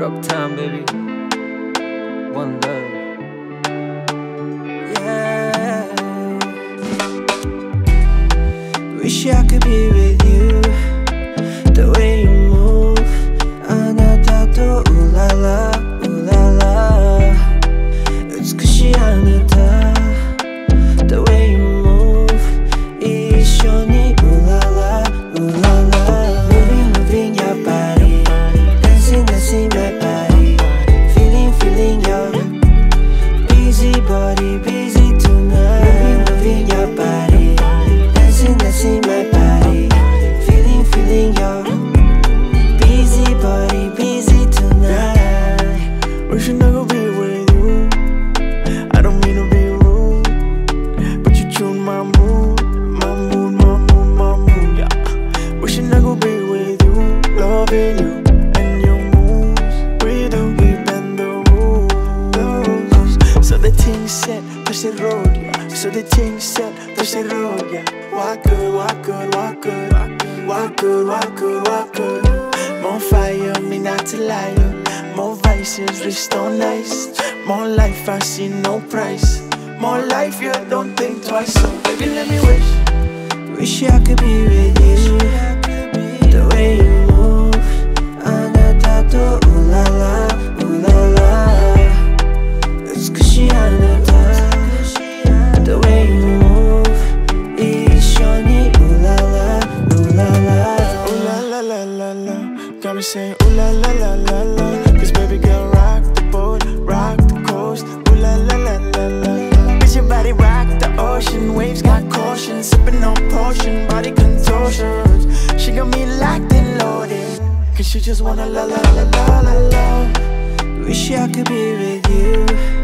Time, baby. One love. Yeah. Wish I could be with you. The thing said, push the road, yeah. Walk good, walk good, walk good, walk good, walk good, walk good. More fire, me not to lie. More vices, wrist on nice. More life, I see no price. More life, you don't think twice. So baby, let me wish. Wish I could be with you. Me saying ooh la la la la la. Cause baby girl rock the boat, rock the coast. Ooh la la la la la. Bitch your body rock the ocean, waves got caution, sipping on potion, body contortions. She got me locked and loaded. Cause she just wanna la la la la la la. Wish I could be with you.